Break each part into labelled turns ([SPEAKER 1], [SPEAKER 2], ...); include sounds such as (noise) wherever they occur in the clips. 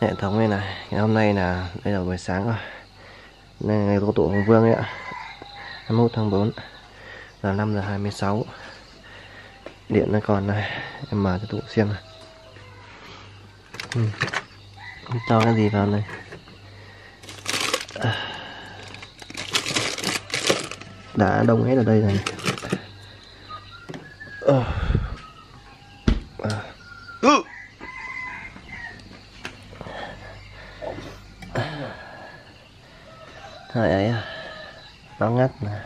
[SPEAKER 1] hệ thống này này, ngày hôm nay là, đây là buổi sáng rồi. Nên ngày tổ tụ hồng vương ấy ạ. 21 tháng 4 là 5 giờ 26 điện nó còn này, em mở cho tụ xem này ừ. cho cái gì vào này đã đông hết ở đây rồi ờ. À. Thời ấy à. Nó ngắt mà.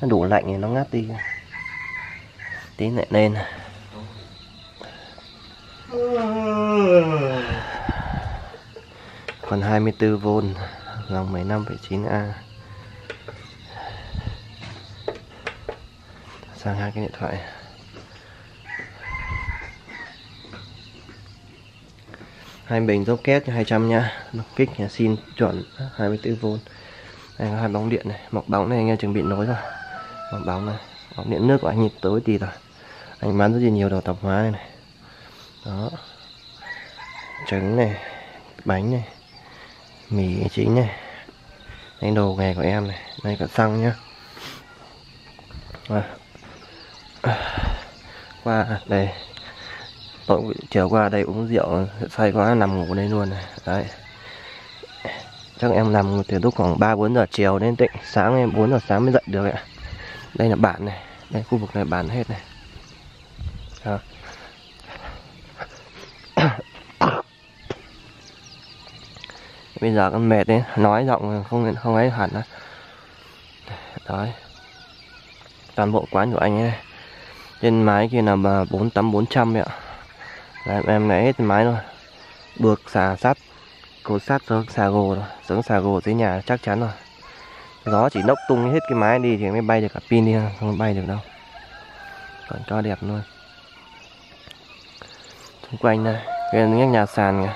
[SPEAKER 1] Nó đủ lạnh thì nó ngắt đi. Tí lại lên. Còn 24V Dòng 15,9A Sang hai cái điện thoại. Hai bình dốc két 200 nhá. Kích nhà xin chuẩn 24V đây có hai bóng điện này. Mọc bóng này anh em chuẩn bị nối rồi. Mọc bóng này. Bóng điện nước của anh nhịp tối tì rồi. Anh bán rất là nhiều đồ tạp hóa này, này. Đó. Trứng này bánh này mì chính này. Đây đồ nghề của em này. Đây cả xăng nhá. Qua đây tôi chiều qua đây uống rượu, say quá, nằm ngủ đây luôn này. Đấy. Chắc em nằm từ lúc khoảng ba, bốn giờ chiều đến tịnh sáng em, bốn giờ sáng mới dậy được ạ. Đây là bản này. Đây, khu vực này bản hết này. Đó. (coughs) bây giờ con mệt đấy, nói giọng không không ấy hẳn đó đấy. Toàn bộ quán của anh ấy. Trên mái kia là bốn tấm bốn trăm ạ là em lấy hết máy rồi buộc xà sắt cột sắt xuống xà gồ rồi xuống xà gồ dưới nhà chắc chắn rồi. Gió chỉ nốc tung hết cái máy đi thì mới bay được cả pin đi không bay được đâu. Còn cho đẹp luôn. Xung quanh này, cái nhắc nhà sàn này,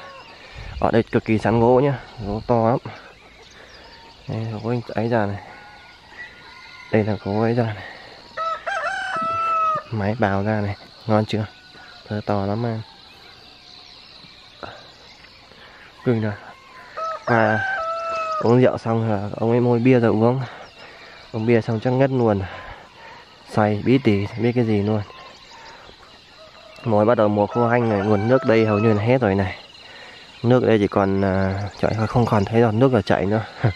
[SPEAKER 1] ở đây cực kỳ sắn gỗ nhá gỗ to lắm. Đây gỗ ấy ra này. Đây là gỗ ấy ra này. Máy bào ra này ngon chưa? Thơ to lắm anh. Cưng rồi và uống rượu xong rồi ông ấy môi bia rồi uống. Uống bia xong chắc ngất luôn. Xoay bí tỉ biết cái gì luôn. Mồi bắt đầu mùa khô hanh này nguồn nước đây hầu như là hết rồi này. Nước đây chỉ còn à, uh, chạy không còn thấy giọt nước là chạy nữa. (laughs)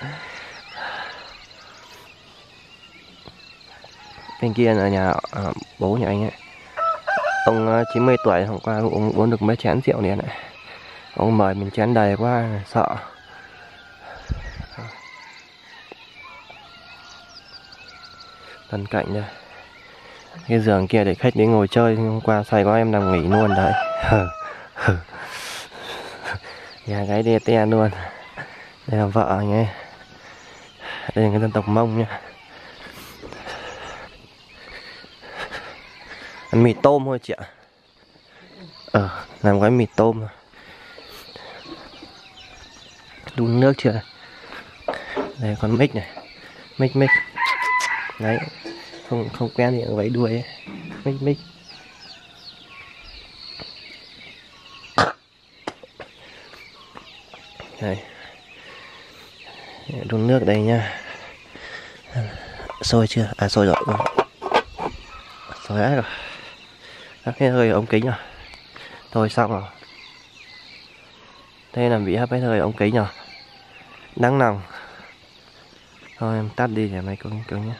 [SPEAKER 1] Bên kia là nhà uh, bố nhà anh ấy. Ông à, uh, 90 tuổi hôm qua cũng uống được mấy chén rượu này này ông mời mình chén đầy quá sợ. Tân cạnh đây cái giường kia để khách đến ngồi chơi hôm qua say quá em nằm nghỉ luôn đấy. (laughs) Nhà gái đê te luôn. Đây là vợ nhé, đây là cái dân tộc mông nhá. ăn mì tôm thôi chị ạ. Ờ làm gói mì tôm đun nước chưa? Đây, con mic này. Mic mic. Đấy, không không quen thì vẫy đuôi ấy. mic mic. Đây. Đun nước đây nha sôi chưa? À sôi rồi. Ừ. Sôi hết rồi. Tắt cái hơi ống kính rồi. Thôi, xong rồi. Thế là bị hấp hết hơi ống kính rồi nắng nồng. Thôi em tắt đi để mày con con nhé.